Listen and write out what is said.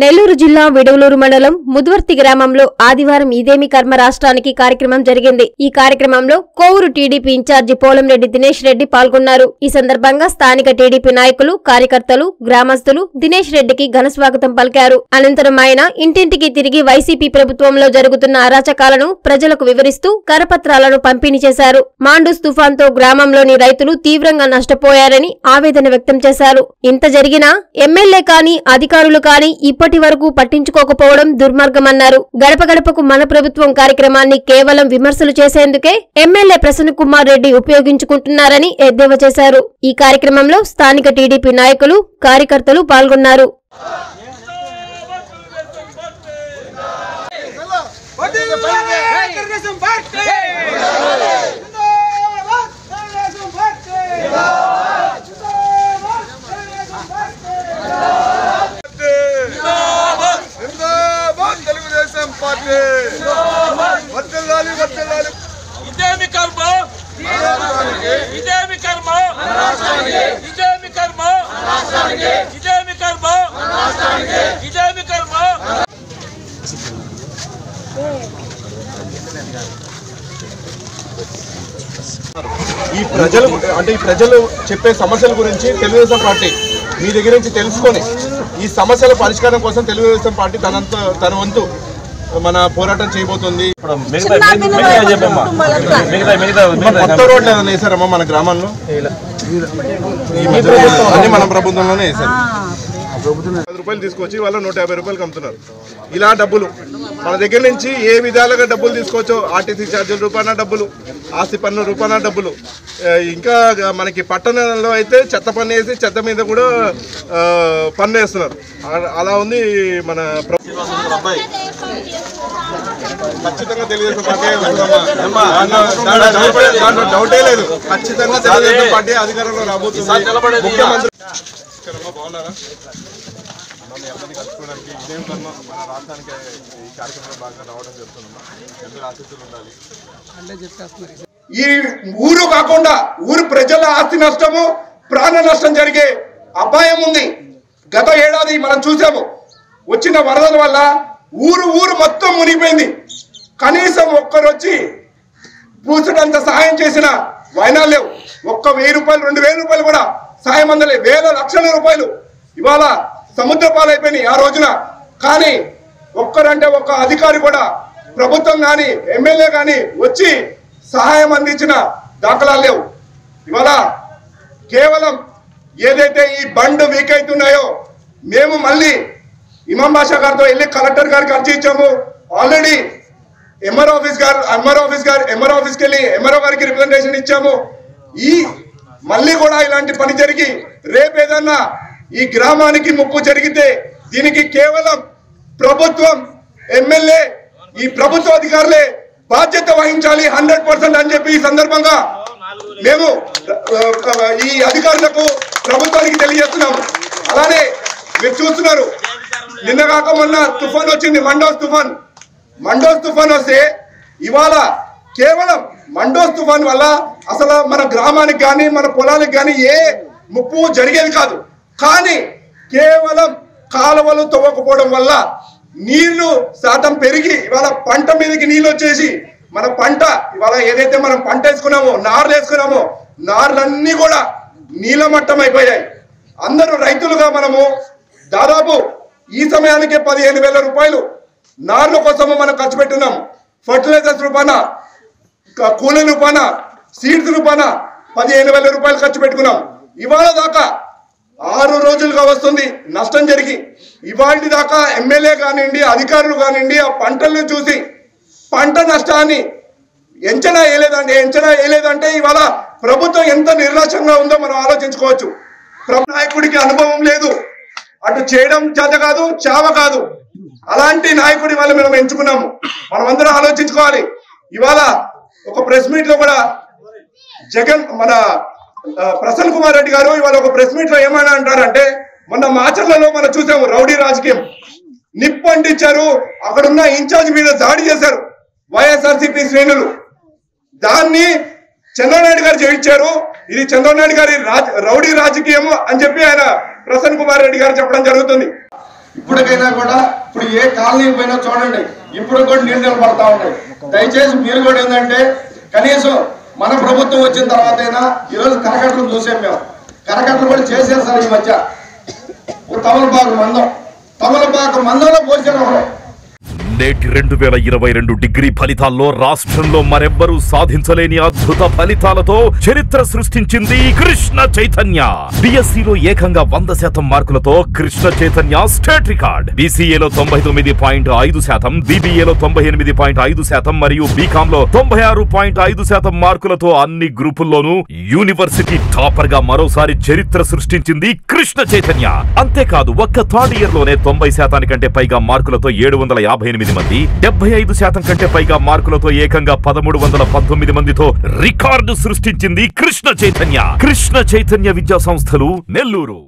నెల్లూరు జిల్లా విడవలూరు మండలం ముదువర్తి గ్రామంలో ఆదివారం ఇదేమి కర్మ రాష్ట్రానికి కార్యక్రమం జరిగింది. ఈ కార్యక్రమంలో కోవూరు టీడీపీ ఇన్ఛార్జి పోలంరెడ్డి దినేష్ రెడ్డి పాల్గొన్నారు. ఈ సందర్భంగా స్థానిక టీడీపీ నాయకులు కార్యకర్తలు గ్రామస్తులు దినేష్ రెడ్డికి ఘన స్వాగతం పలికారు. అనంతరం ఆయన ఇంటింటికి తిరిగి వైసీపీ ప్రభుత్వంలో జరుగుతున్న అరాచకాలను ప్రజలకు వివరిస్తూ కరపత్రాలను పంపిణీ చేశారు. మాండూస్ తుఫాన్తో గ్రామంలోని రైతులు తీవ్రంగా నష్టపోయారని ఆవేదన వ్యక్తం చేశారు. ఇంత జరిగినా ఎమ్మెల్యే కానీ అధికారులు కానీ ఇప్పటి వరకు పట్టించుకోకపోవడం దుర్మార్గమన్నారు. గడప గడపకు మన ప్రభుత్వం కార్యక్రమాన్ని కేవలం విమర్శలు చేసేందుకే ఎమ్మెల్యే ప్రసన్న కుమార్ రెడ్డి ఉపయోగించుకుంటున్నారని ఎద్దేవా చేశారు. ఈ కార్యక్రమంలో స్థానిక టీడీపీ నాయకులు కార్యకర్తలు పాల్గొన్నారు. తెలుగుదేశం పార్టీ జిందాబాద్ తెలుగుదేశం పార్టీ జిందాబాద్ తెలుగుదేశం పార్టీ జిందాబాద్ తెలుగుదేశం పార్టీ వర్తిల్లాలి వర్తిల్లాలి ఇదేమి కర్మ ఇదేమి కర్మ ఇదేమి కర్మ ఇదేమి కర్మ ఇదేమి కర్మ ఈ ప్రజలు అంటే ఈ ప్రజలు చెప్పే సమస్యల గురించి తెలుగుదేశం పార్టీ మీ దగ్గర నుంచి తెలుసుకొని ఈ సమస్యల పరిష్కారం కోసం తెలుగుదేశం పార్టీ తనంత తన వంతు మన పోరాటం చేయబోతుంది. కొత్త రోడ్లు ఏదైనా వేసారమ్మా మన గ్రామంలో ఈ మధ్య అన్ని మన ప్రభుత్వంలోనే వేసారు పది రూపాయలు తీసుకొచ్చి వాళ్ళు నూట యాభై రూపాయలకి అమ్ముతున్నారు. ఇలా డబ్బులు. మన దగ్గర నుంచి ఏ విధాలుగా డబ్బులు తీసుకోవచ్చో ఆర్టీసీ ఛార్జీల రూపాయన డబ్బులు ఆస్తి పన్ను రూపాయన డబ్బులు. ఇంకా మనకి పట్టణంలో అయితే చెత్త పన్ను వేసి చెత్త మీద కూడా పన్ను వేస్తున్నారు. అలా ఉంది మన ప్రభుత్వం అబ్బాయి ఖచ్చితంగా తెలుగుదేశం పార్టీ డౌటే లేదు. ఖచ్చితంగా తెలుగుదేశం పార్టీ అధికారంలో రాబోతుంది. ముఖ్యమంత్రి నమస్కారమ్మా, బాగున్నారా? అమ్మా, మీ అందరినీ కలుసుకోవడానికి ఇదేం కర్మ మన రాష్ట్రానికి ఈ కార్యక్రమంలో భాగంగా రావడం జరుగుతుందమ్మా. అందరూ ఆశీస్సులు ఉండాలి. ఈ ఊరు కాకుండా ఊరు ప్రజల ఆస్తి నష్టము ప్రాణ నష్టం జరిగే అపాయం ఉంది. గత ఏడాది మనం చూసాము వచ్చిన వరదల వల్ల ఊరు ఊరు మొత్తం మునిగిపోయింది. కనీసం ఒక్కరు వచ్చి పూసడంత సహాయం చేసిన వైనాలు లేవు. ఒక్క వెయ్యి రూపాయలు రెండు వేల రూపాయలు కూడా సాయం అందలే. వేల లక్షల రూపాయలు ఇవాళ సముద్ర పాలైపోయినాయి ఆ రోజున. కానీ ఒక్కరంటే ఒక్క అధికారి కూడా ప్రభుత్వం కానీ ఎమ్మెల్యే కానీ వచ్చి సహాయం అందించిన దాఖలాలు లేవు. ఇవాళ కేవలం ఏదైతే ఈ బండ్ వీక్ అవుతున్నాయో మేము మళ్ళీ ఇమాం బాషా గారితో వెళ్ళి కలెక్టర్ గారికి అర్జీ ఇచ్చాము. ఆల్రెడీ ఎంఆర్ ఆఫీస్ గారు ఎంఆర్ ఆఫీస్ గారు ఎంఆర్ ఆఫీస్కి వెళ్ళి ఎంఆర్ఓ గారికి రిప్రజెంటేషన్ ఇచ్చాము. ఈ మళ్ళీ కూడా ఇలాంటి పని జరిగి రేపు ఏదన్నా ఈ గ్రామానికి ముప్పు జరిగితే దీనికి కేవలం ప్రభుత్వం ఎమ్మెల్యే ఈ ప్రభుత్వ అధికారులే బాధ్యత వహించాలి హండ్రెడ్ పర్సెంట్ అని చెప్పి ఈ సందర్భంగా మేము ఈ అధికారులకు ప్రభుత్వానికి తెలియజేస్తున్నాము. అలానే మీరు చూస్తున్నారు నిన్న కాక మొన్న తుఫాన్ వచ్చింది మండోస్ తుఫాన్. మండోస్ తుఫాన్ వస్తే ఇవాళ కేవలం మండోస్ తుఫాన్ వల్ల అసలు మన గ్రామానికి కానీ మన పొలానికి కానీ ఏ ముప్పు జరిగేది కాదు. కానీ కేవలం కాలువలు తవ్వకపోవడం వల్ల నీళ్ళు శాతం పెరిగి ఇవాళ పంట మీదకి నీళ్ళు వచ్చేసి మన పంట ఇవాళ ఏదైతే మనం పంట వేసుకున్నామో నార్లు వేసుకున్నామో నార్లన్నీ కూడా నీలమట్టం అయిపోయాయి అందరూ రైతులుగా మనము దాదాపు ఈ సమయానికే పదిహేను వేల రూపాయలు నార్ల కోసము మనం ఖర్చు పెట్టున్నాం ఫర్టిలైజర్స్ రూపాన కూలీల రూపాన సీడ్స్ రూపాన పదిహేను వేల రూపాయలు ఖర్చు పెట్టుకున్నాం. ఇవాళ దాకా ఆరు రోజులుగా వస్తుంది నష్టం జరిగి. ఇవాళ దాకా ఎమ్మెల్యే కానివ్వండి అధికారులు కానివ్వండి ఆ పంటలను చూసి పంట నష్టాన్ని ఎంచనా వేయలేదండి ఎంచనా వేయలేదంటే ఇవాళ ప్రభుత్వం ఎంత నిర్లక్ష్యంగా ఉందో మనం ఆలోచించుకోవచ్చు. ప్రభు నాయకుడికి అనుభవం లేదు. అటు చేయడం చేత కాదు చావ కాదు. అలాంటి నాయకుడి వల్ల మనం ఎంచుకున్నాము. మనమందరం ఆలోచించుకోవాలి. ఇవాళ ఒక ప్రెస్ మీట్లో కూడా జగన్ మన ప్రసన్న కుమార్ రెడ్డి గారు ఇవాళ ఒక ప్రెస్ మీట్లో ఏమైనా అంటారంటే మొన్న మాచర్లలో మనం చూసాము రౌడీ రాజకీయం. నిప్పు అంటించారు అక్కడున్న ఇన్ఛార్జ్ మీద దాడి చేశారు వైఎస్ఆర్సీపీ శ్రేణులు. దాన్ని చంద్రనాయుడు గారు చేయించారు ఇది చంద్రనాయుడు గారి రాజ రౌడీ రాజకీయం అని చెప్పి ఆయన ప్రసన్న కుమార్ రెడ్డి గారు చెప్పడం జరుగుతుంది. ఇప్పటికైనా కూడా ఇప్పుడు ఏ కాలనీ పోయినా చూడండి ఇప్పుడు కూడా నీళ్ళు నిలబడతా ఉన్నాయి. దయచేసి మీరు కూడా ఏంటంటే కనీసం మన ప్రభుత్వం వచ్చిన తర్వాత అయినా ఈరోజు కరకట్టలు చూసాం మేము. కరకట్టలు కూడా చేశారు సార్ ఈ మధ్య. తమలపాకు మందం. తమలపాకు మందంలో పోసారు ఒకరు. నేటి రెండు వేల ఇరవై రెండు డిగ్రీ ఫలితాల్లో రాష్ట్రంలో మరెవ్వరూ సాధించలేని అద్భుత ఫలితాలతో చరిత్ర సృష్టించింది కృష్ణ చైతన్య. బిఎస్సిలో ఏకంగా వంద శాతం మార్కులతో కృష్ణ చైతన్య స్టేట్ రికార్డ్. బీసీఏలో తొంభై తొమ్మిది పాయింట్ ఐదు శాతం బీబీఏలో తొంభై ఎనిమిది పాయింట్ ఐదు శాతం మరియు బీకామ్లో తొంభై ఆరు పాయింట్ ఐదు శాతం మార్కులతో అన్ని గ్రూపుల్లోనూ యూనివర్సిటీ టాపర్గా మరోసారి చరిత్ర సృష్టించింది కృష్ణ చైతన్య. అంతేకాదు ఒక్క థర్డ్ ఇయర్లోనే తొంభై శాతానికంటే పైగా మార్కులతో ఏడు వందల యాభై ఎనిమిది ఎనిమిది మంది డెబ్బై ఐదు శాతం కంటే పైగా మార్కులతో ఏకంగా పదమూడు వందల పంతొమ్మిది మందితో రికార్డు సృష్టించింది కృష్ణ చైతన్య. కృష్ణ చైతన్య విద్యా సంస్థలు నెల్లూరు.